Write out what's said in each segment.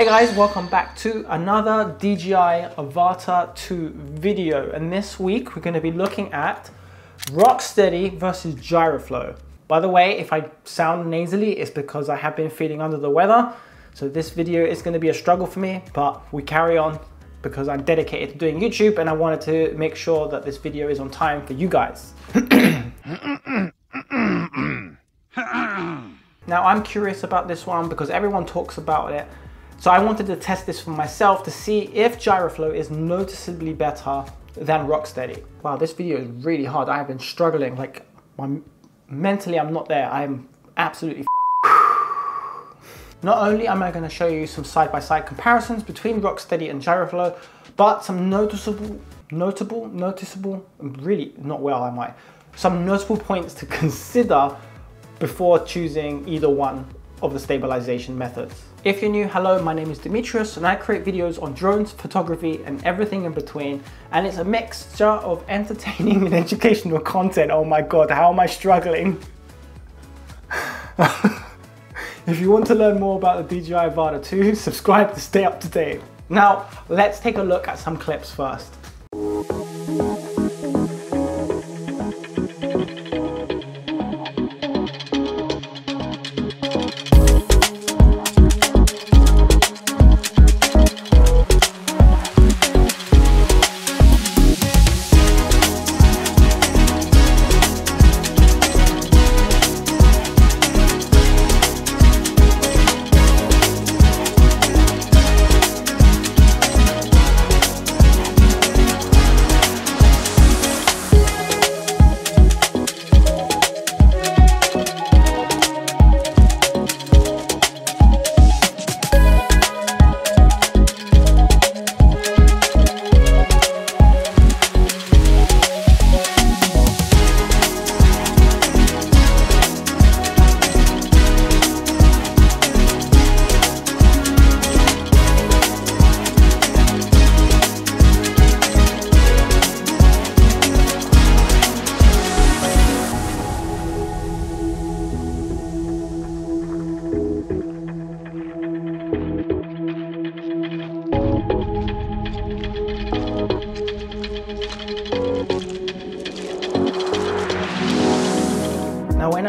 Hey guys, welcome back to another DJI Avata 2 video. And this week we're gonna be looking at Rocksteady versus Gyroflow. By the way, if I sound nasally, it's because I have been feeling under the weather. So this video is gonna be a struggle for me, but we carry on because I'm dedicated to doing YouTube and I wanted to make sure that this video is on time for you guys. now I'm curious about this one because everyone talks about it so I wanted to test this for myself to see if Gyroflow is noticeably better than Rocksteady. Wow, this video is really hard. I have been struggling, like, I'm, mentally I'm not there. I'm absolutely Not only am I gonna show you some side-by-side -side comparisons between Rocksteady and Gyroflow, but some noticeable, notable, noticeable, really not well I, some notable points to consider before choosing either one of the stabilization methods. If you're new, hello, my name is Demetrios and I create videos on drones, photography and everything in between. And it's a mixture of entertaining and educational content. Oh my God, how am I struggling? if you want to learn more about the DJI Avata 2, subscribe to stay up to date. Now, let's take a look at some clips first.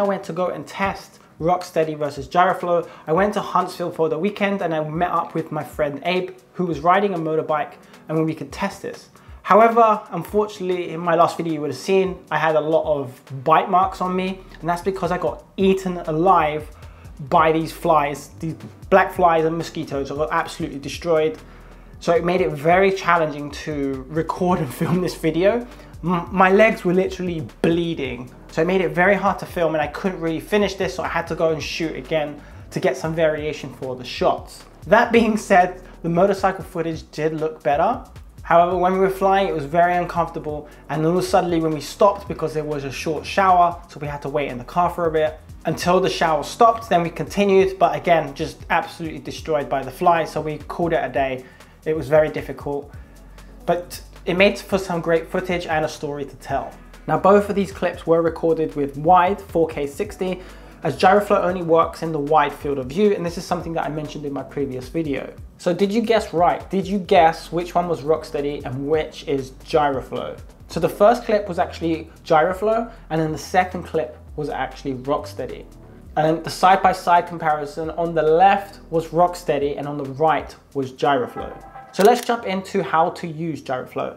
I went to go and test Rocksteady versus Gyroflow, I went to Huntsville for the weekend and I met up with my friend Abe, who was riding a motorbike and we could test this. However, unfortunately, in my last video you would have seen, I had a lot of bite marks on me, and that's because I got eaten alive by these flies, these black flies and mosquitoes. I got absolutely destroyed. So it made it very challenging to record and film this video. M my legs were literally bleeding so it made it very hard to film and I couldn't really finish this, so I had to go and shoot again to get some variation for the shots. That being said, the motorcycle footage did look better. However, when we were flying, it was very uncomfortable. And then suddenly when we stopped because there was a short shower, so we had to wait in the car for a bit until the shower stopped. Then we continued, but again, just absolutely destroyed by the fly. So we called it a day. It was very difficult, but it made for some great footage and a story to tell. Now both of these clips were recorded with wide 4K 60 as Gyroflow only works in the wide field of view and this is something that I mentioned in my previous video. So did you guess right? Did you guess which one was Rocksteady and which is Gyroflow? So the first clip was actually Gyroflow and then the second clip was actually Rocksteady. And the side-by-side -side comparison on the left was Rocksteady and on the right was Gyroflow. So let's jump into how to use Gyroflow.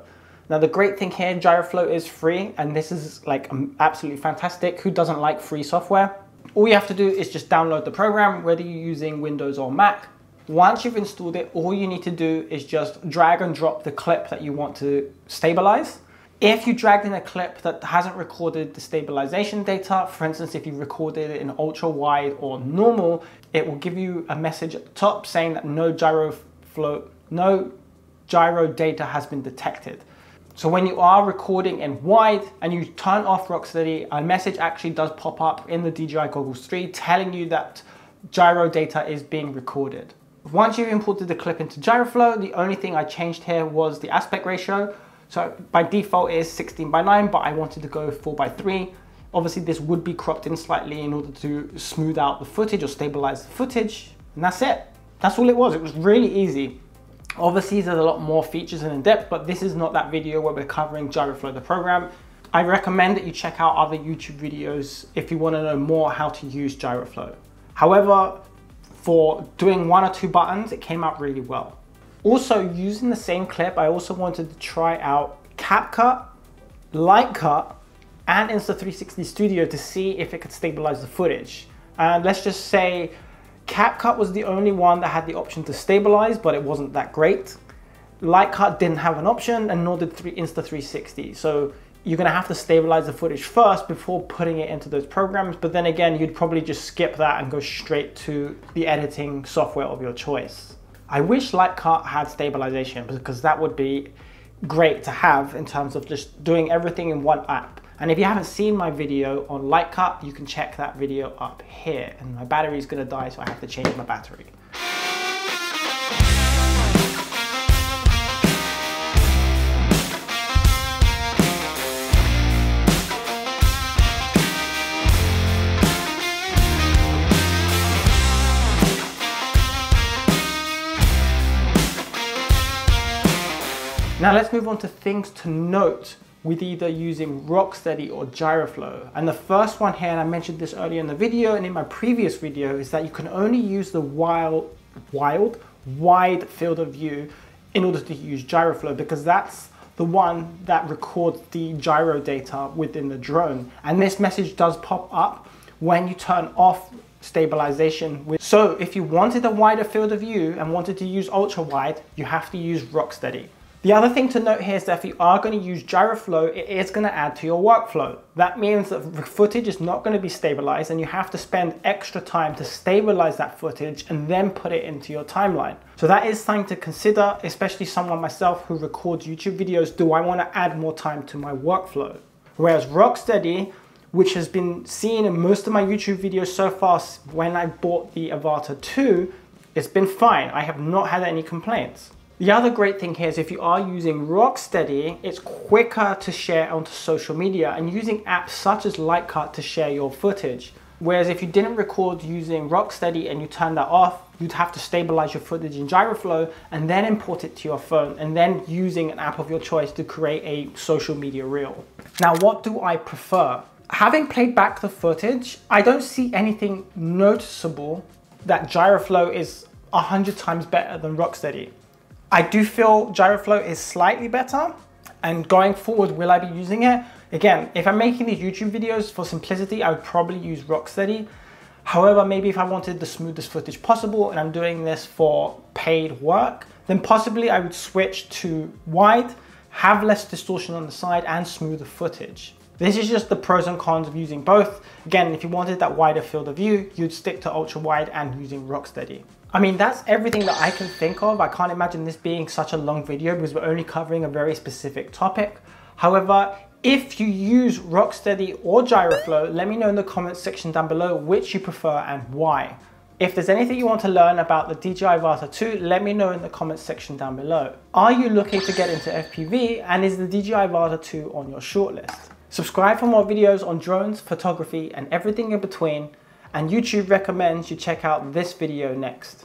Now the great thing here, Gyroflow is free and this is like um, absolutely fantastic. Who doesn't like free software? All you have to do is just download the program, whether you're using Windows or Mac. Once you've installed it, all you need to do is just drag and drop the clip that you want to stabilize. If you dragged in a clip that hasn't recorded the stabilization data, for instance, if you recorded it in ultra wide or normal, it will give you a message at the top saying that no gyro flow, no gyro data has been detected. So when you are recording in wide and you turn off Rocksteady, a message actually does pop up in the DJI Goggles 3 telling you that gyro data is being recorded. Once you've imported the clip into Gyroflow, the only thing I changed here was the aspect ratio. So by default it is 16 by 9, but I wanted to go 4 by 3. Obviously this would be cropped in slightly in order to smooth out the footage or stabilize the footage, and that's it. That's all it was. It was really easy. Obviously, there's a lot more features and in depth, but this is not that video where we're covering Gyroflow, the program. I recommend that you check out other YouTube videos if you want to know more how to use Gyroflow. However, for doing one or two buttons, it came out really well. Also, using the same clip, I also wanted to try out CapCut, Lightcut, and Insta360 Studio to see if it could stabilize the footage. And let's just say CapCut was the only one that had the option to stabilize, but it wasn't that great. Lightcut didn't have an option and nor did Insta360. So you're gonna have to stabilize the footage first before putting it into those programs. But then again, you'd probably just skip that and go straight to the editing software of your choice. I wish Lightcut had stabilization because that would be great to have in terms of just doing everything in one app. And if you haven't seen my video on Lightcut, you can check that video up here. And my battery is gonna die, so I have to change my battery. Now let's move on to things to note with either using Rocksteady or Gyroflow. And the first one here, and I mentioned this earlier in the video and in my previous video, is that you can only use the wild, wild, wide field of view in order to use Gyroflow because that's the one that records the gyro data within the drone. And this message does pop up when you turn off stabilization. So if you wanted a wider field of view and wanted to use ultra wide, you have to use Rocksteady. The other thing to note here is that if you are going to use Gyroflow, it is going to add to your workflow. That means that the footage is not going to be stabilized and you have to spend extra time to stabilize that footage and then put it into your timeline. So that is something to consider, especially someone myself who records YouTube videos. Do I want to add more time to my workflow? Whereas Rocksteady, which has been seen in most of my YouTube videos so far when I bought the Avata 2, it's been fine. I have not had any complaints. The other great thing here is if you are using Rocksteady, it's quicker to share onto social media and using apps such as Lightcut to share your footage. Whereas if you didn't record using Rocksteady and you turn that off, you'd have to stabilize your footage in Gyroflow and then import it to your phone and then using an app of your choice to create a social media reel. Now, what do I prefer? Having played back the footage, I don't see anything noticeable that Gyroflow is 100 times better than Rocksteady. I do feel Gyroflow is slightly better and going forward, will I be using it? Again, if I'm making these YouTube videos for simplicity, I would probably use Rocksteady. However, maybe if I wanted the smoothest footage possible and I'm doing this for paid work, then possibly I would switch to wide, have less distortion on the side and smoother footage. This is just the pros and cons of using both. Again, if you wanted that wider field of view, you'd stick to ultra wide and using Rocksteady. I mean, that's everything that I can think of. I can't imagine this being such a long video because we're only covering a very specific topic. However, if you use Rocksteady or Gyroflow, let me know in the comments section down below which you prefer and why. If there's anything you want to learn about the DJI Avata 2, let me know in the comments section down below. Are you looking to get into FPV and is the DJI Avata 2 on your shortlist? Subscribe for more videos on drones, photography and everything in between and YouTube recommends you check out this video next.